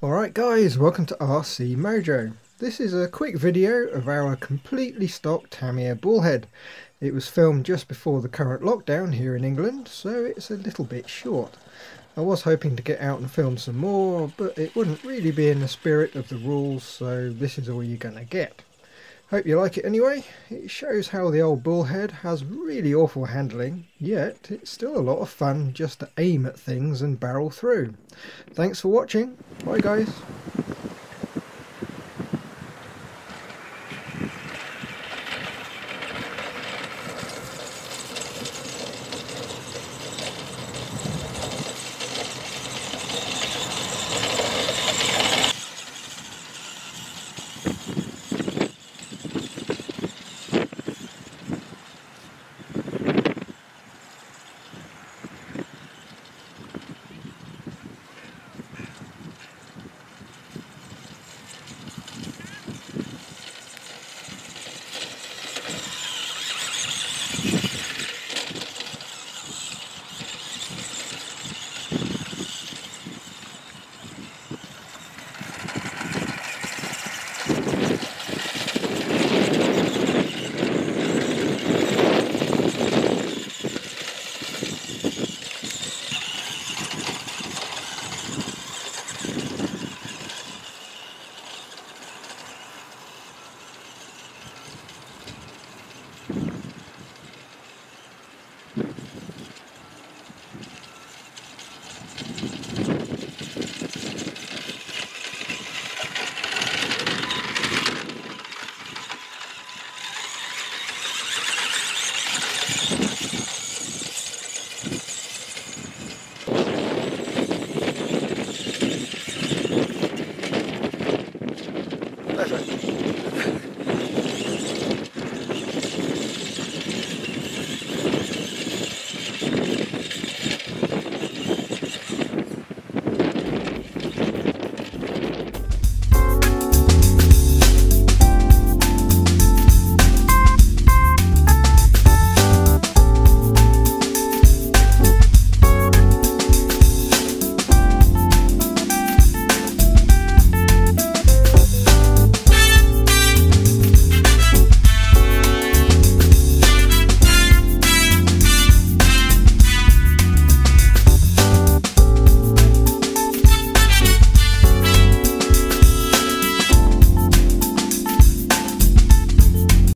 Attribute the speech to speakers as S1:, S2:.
S1: Alright guys, welcome to RC Mojo. This is a quick video of our completely stocked Tamiya bullhead. It was filmed just before the current lockdown here in England, so it's a little bit short. I was hoping to get out and film some more, but it wouldn't really be in the spirit of the rules, so this is all you're gonna get. Hope you like it anyway. It shows how the old bullhead has really awful handling, yet it's still a lot of fun just to aim at things and barrel through. Thanks for watching. Bye guys. Tá, da Jardins.